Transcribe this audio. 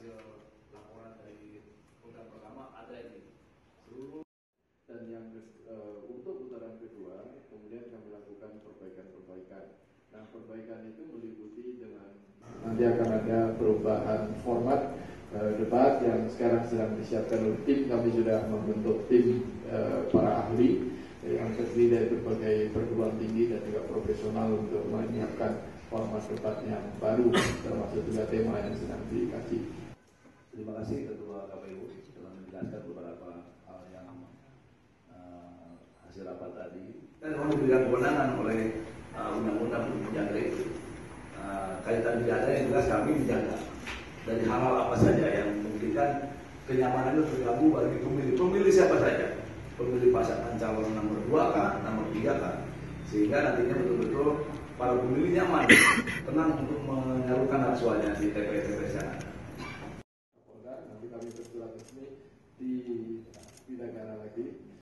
hasil laporan dari putaran pertama ada ini seluruh dan yang uh, untuk putaran kedua kemudian kami lakukan perbaikan-perbaikan. Nah perbaikan itu meliputi dengan nanti akan ada perubahan format uh, debat yang sekarang sedang disiapkan oleh tim. Kami sudah membentuk tim uh, para ahli yang terdiri dari berbagai perguruan tinggi dan juga profesional untuk menyiapkan format debat yang baru termasuk juga tema yang sedang dikaji. Terima kasih Ketua KPU telah menjelaskan beberapa hal yang uh, hasil rapat tadi. Dan memang diberikan kewenangan oleh uh, undang-undang untuk menjaga itu. Uh, kaitan pidana yang jelas kami menjaga dari hal-hal apa saja yang memberikan kenyamanan itu terganggu bagi pemilih. Pemilih siapa saja? Pemilih pasangan calon nomor dua kan, nomor tiga kan. Sehingga nantinya betul-betul para pemilih nyaman, tenang untuk menyalurkan hak suaranya di TPS-TPS kami bersurat resmi di Bidakara lagi